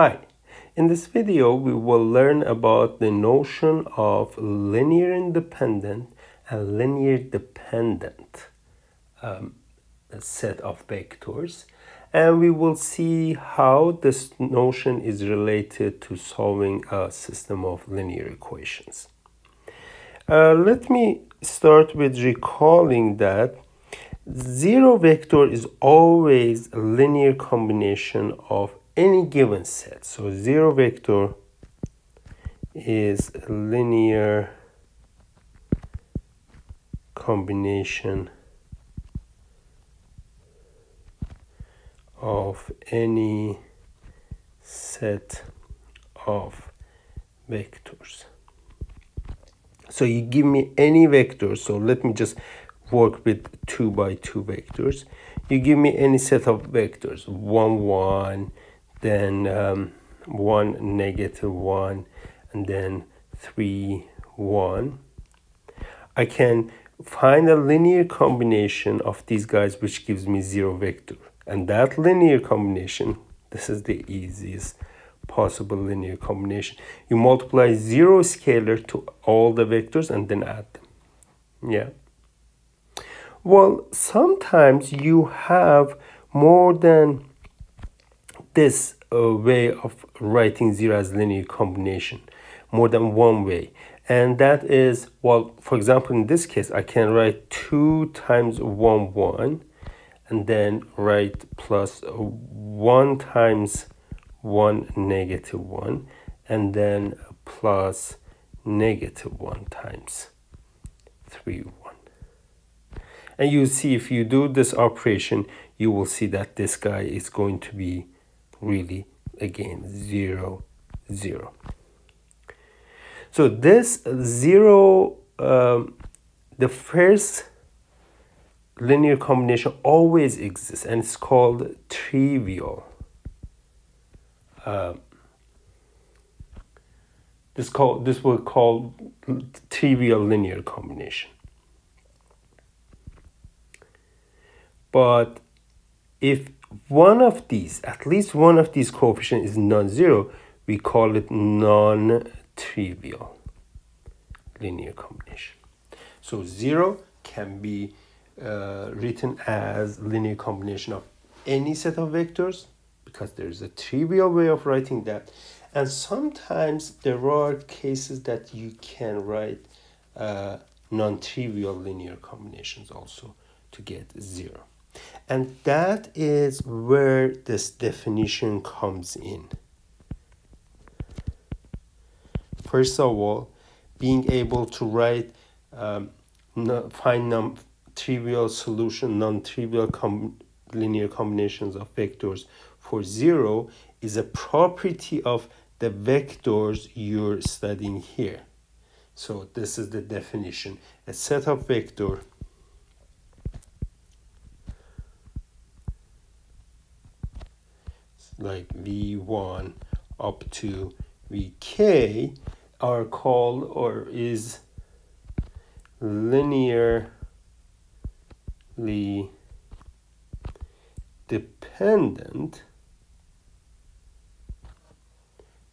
Hi, in this video we will learn about the notion of linear independent and linear dependent um, set of vectors and we will see how this notion is related to solving a system of linear equations. Uh, let me start with recalling that zero vector is always a linear combination of any given set. So zero vector is a linear combination of any set of vectors. So you give me any vector. So let me just work with 2 by 2 vectors. You give me any set of vectors, 1, 1, then um, 1, negative 1, and then 3, 1. I can find a linear combination of these guys which gives me 0 vector. And that linear combination, this is the easiest possible linear combination. You multiply zero scalar to all the vectors and then add them. Yeah. Well, sometimes you have more than this uh, way of writing zero as linear combination, more than one way. And that is, well, for example, in this case, I can write 2 times 1, 1 and then write plus 1 times 1 negative 1 and then plus negative 1 times 3 1 and you see if you do this operation you will see that this guy is going to be really again 0 0 so this 0 um, the first linear combination always exists and it's called trivial. Uh, this called this will call trivial linear combination. But if one of these, at least one of these coefficients is non-zero, we call it non-trivial linear combination. So zero can be uh, written as linear combination of any set of vectors because there's a trivial way of writing that. And sometimes there are cases that you can write uh, non-trivial linear combinations also to get zero and that is where this definition comes in first of all being able to write um, find num trivial solution, non-trivial com linear combinations of vectors for zero is a property of the vectors you're studying here. So this is the definition. A set of vector like v1 up to vk are called or is linearly dependent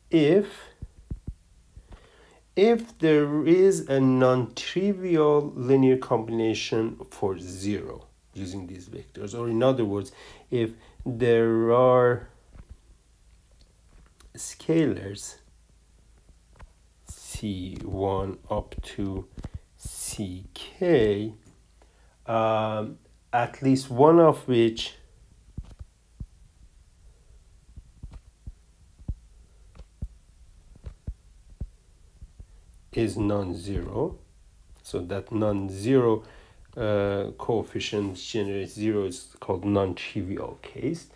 if if there is a non-trivial linear combination for zero using these vectors. Or in other words if there are scalars c1 up to ck um, at least one of which is non-zero. So that non-zero uh, coefficient generates zero is called non-trivial case.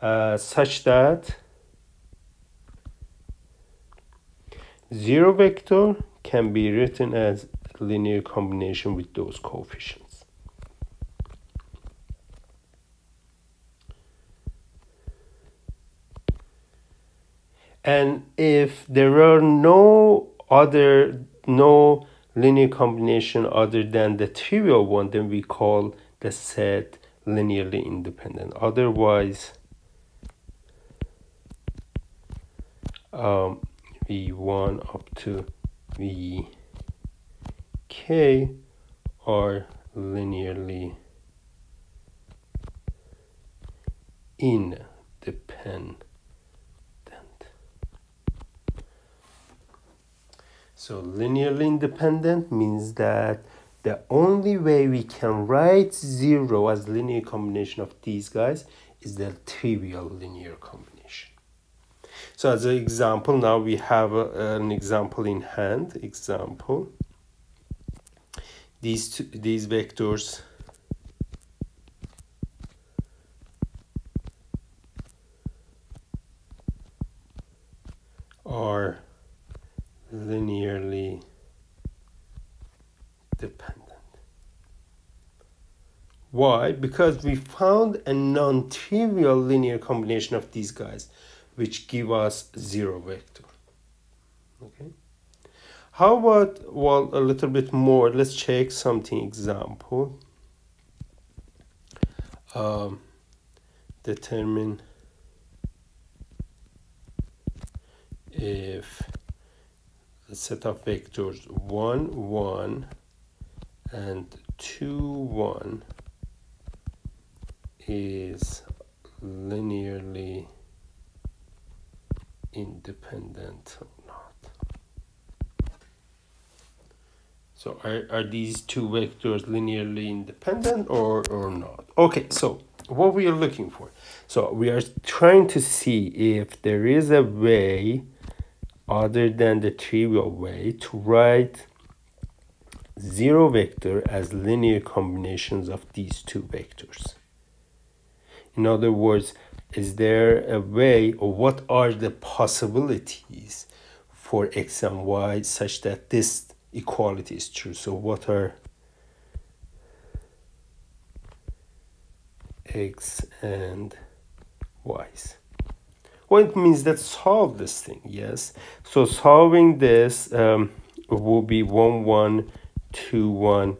Uh, such that zero vector can be written as linear combination with those coefficients. And if there are no other no linear combination other than the trivial one then we call the set linearly independent. Otherwise um, v1 up to vk are linearly independent. So linearly independent means that the only way we can write zero as linear combination of these guys is the trivial linear combination. So as an example, now we have a, an example in hand. Example. These two, these vectors are linearly dependent. Why? Because we found a non-trivial linear combination of these guys, which give us zero vector. Okay. How about, well, a little bit more. Let's check something example. Um, determine if the set of vectors 1, 1 and 2, 1 is linearly independent or not. So are, are these two vectors linearly independent or, or not? Okay, so what we are looking for. So we are trying to see if there is a way other than the trivial way to write zero vector as linear combinations of these two vectors. In other words, is there a way or what are the possibilities for x and y such that this equality is true? So what are x and y's? Well, it means that solve this thing, yes. So solving this um, will be 1, 1, 2, 1,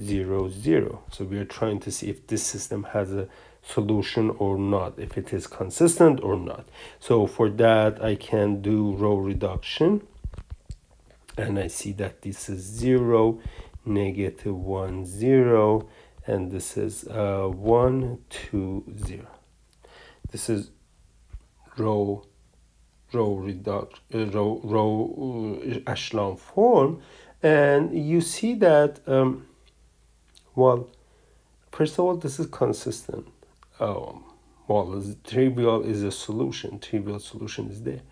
0, 0. So we are trying to see if this system has a solution or not, if it is consistent or not. So for that, I can do row reduction. And I see that this is 0, negative 1, 0, and this is uh, 1, 2, 0. This is row row reduction uh, row row uh, echelon form and you see that um, well first of all this is consistent um, well trivial is a solution. Trivial solution is there.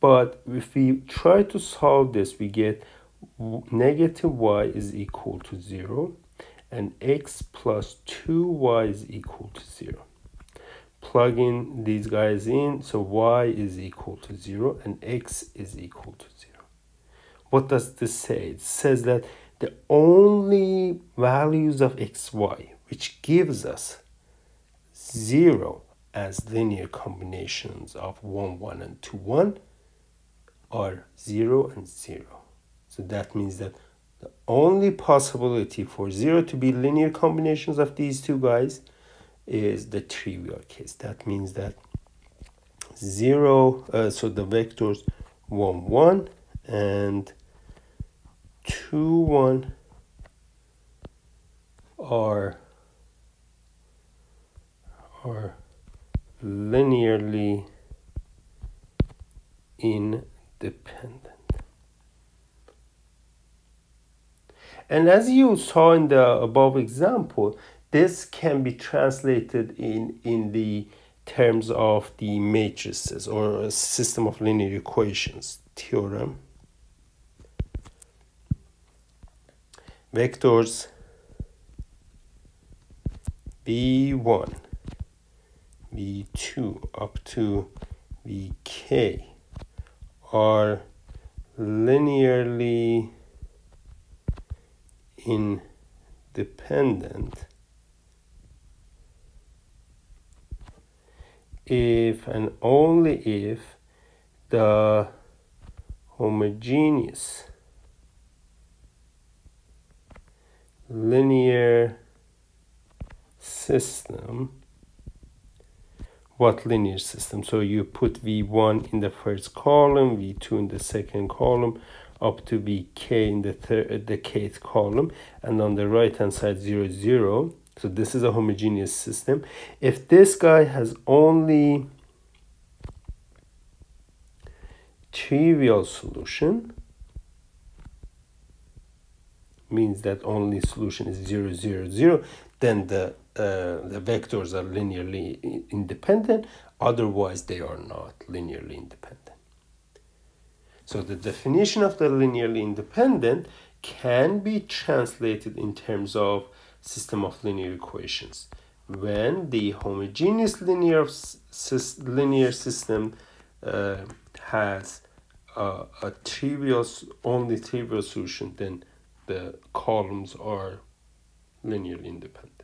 But if we try to solve this we get negative y is equal to 0 and x plus 2y is equal to 0 plugging these guys in so y is equal to 0 and x is equal to 0 what does this say? It says that the only values of xy which gives us 0 as linear combinations of 1 1 and 2 1 are 0 and 0 so that means that the only possibility for 0 to be linear combinations of these two guys is the trivial case. That means that 0, uh, so the vectors 1, 1 and 2, 1 are, are linearly independent. And as you saw in the above example, this can be translated in, in the terms of the matrices or a system of linear equations theorem. Vectors v1, v2 up to vk are linearly independent. If and only if the homogeneous linear system what linear system? So you put V1 in the first column, V2 in the second column, up to Vk in the third, the kth column, and on the right hand side 0, 0. So this is a homogeneous system. If this guy has only trivial solution, means that only solution is 0, 0, 0, then the, uh, the vectors are linearly independent. Otherwise, they are not linearly independent. So the definition of the linearly independent can be translated in terms of system of linear equations. When the homogeneous linear, linear system uh, has a, a trivial, only trivial solution, then the columns are linearly independent.